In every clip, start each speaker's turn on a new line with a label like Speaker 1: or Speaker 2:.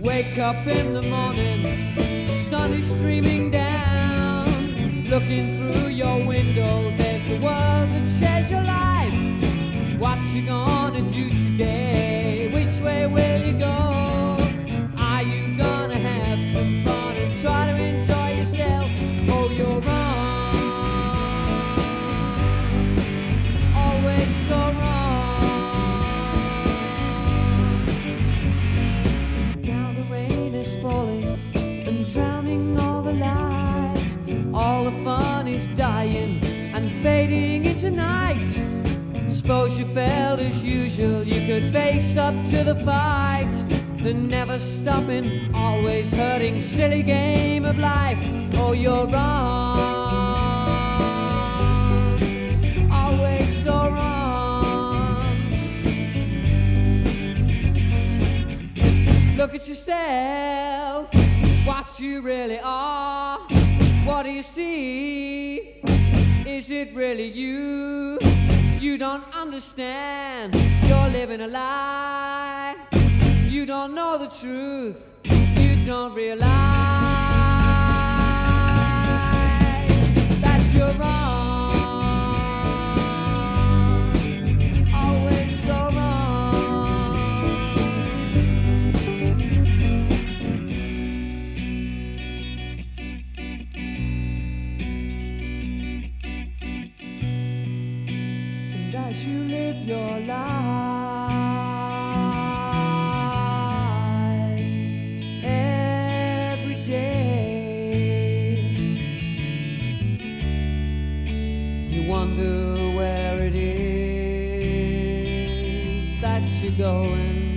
Speaker 1: Wake up in the morning, sun is streaming down. Is dying and fading into night. Suppose you felt as usual, you could face up to the fight. The never stopping, always hurting, silly game of life. Oh, you're wrong. Always so wrong. Look at yourself, what you really are. Do you see? Is it really you? You don't understand, you're living a lie. You don't know the truth, you don't realize your life every day, you wonder where it is that you're going.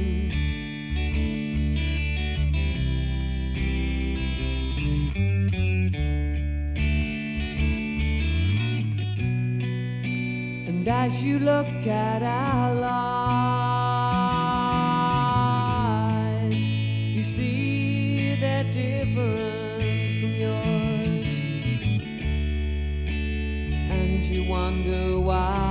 Speaker 1: And as you look at our lives, you see they're different from yours. And you wonder why.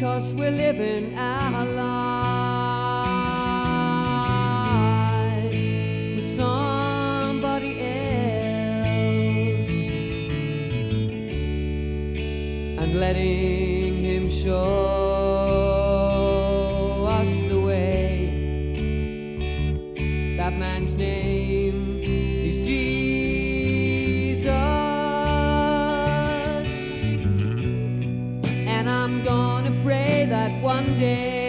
Speaker 1: That's cause we're living our lives with somebody else and letting him show us the way. That man's name one day